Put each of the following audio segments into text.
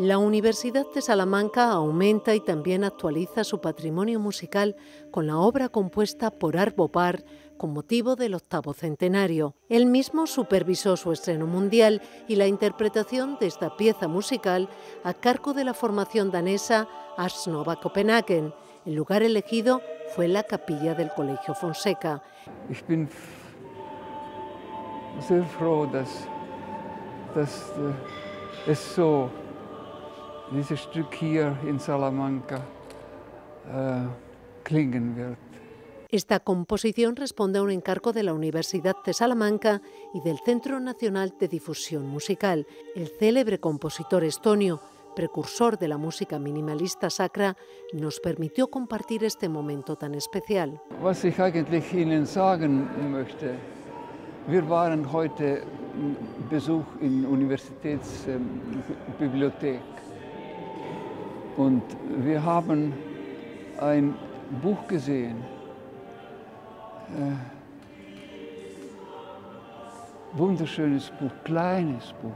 La Universidad de Salamanca aumenta y también actualiza su patrimonio musical con la obra compuesta por Arvo Par con motivo del octavo centenario. Él mismo supervisó su estreno mundial y la interpretación de esta pieza musical a cargo de la formación danesa Ars Nova Copenhagen. El lugar elegido fue la capilla del Colegio Fonseca. Dieses Stück hier in Salamanca äh, klingen wird. Esta composición responde a un encargo de la Universidad de Salamanca y del Centro Nacional de Difusión Musical. El célebre compositor estonio, precursor de la música minimalista sacra, nos permitió compartir este momento tan especial. Was ich eigentlich Ihnen sagen möchte, wir waren heute Besuch in Universitätsbibliothek und wir haben ein Buch gesehen, äh, wunderschönes Buch, kleines Buch.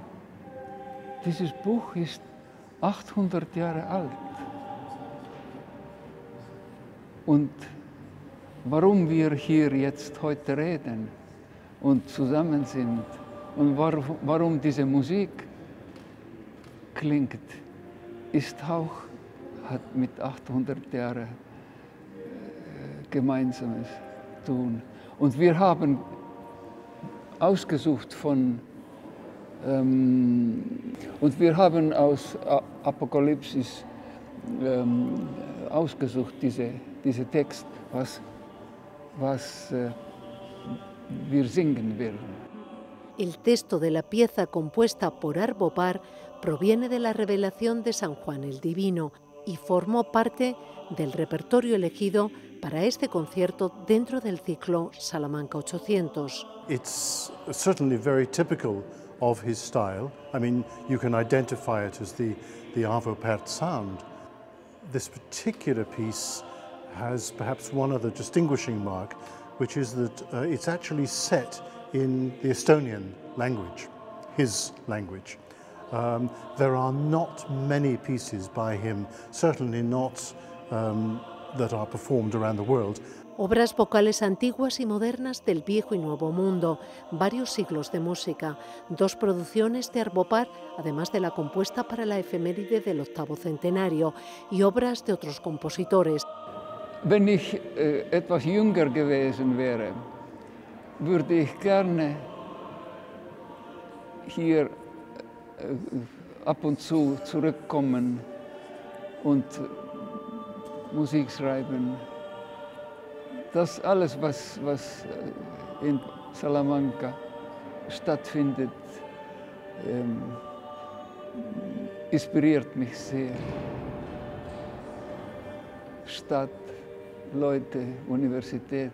Dieses Buch ist 800 Jahre alt. Und warum wir hier jetzt heute reden und zusammen sind und warum, warum diese Musik klingt, ist auch, hat mit 800 Jahren äh, Gemeinsames tun. Und wir haben ausgesucht von, ähm, und wir haben aus Apokalypsis ähm, ausgesucht, diese, diese Text, was, was äh, wir singen werden. El texto de la pieza compuesta por Arbopar proviene de la revelación de San Juan el Divino y formó parte del repertorio elegido para este concierto dentro del ciclo Salamanca 800. It's certainly very typical of his style. I mean, you can identify it as the, the Arvo Pärt sound. This particular piece has perhaps one other distinguishing mark, which is that uh, it's actually set in the Estonian language, his language. Um, there are not many pieces by him, certainly not um, that are performed around the world. Obras vocales antiguas y modernas del viejo y nuevo mundo, varios siglos de música, dos producciones de Arbopar, además de la compuesta para la efeméride del octavo centenario, y obras de otros compositores. Wenn ich äh, etwas jünger gewesen wäre, würde ich gerne hier ab und zu zurückkommen und Musik schreiben. Das alles, was, was in Salamanca stattfindet, ähm, inspiriert mich sehr. Stadt, Leute, Universität.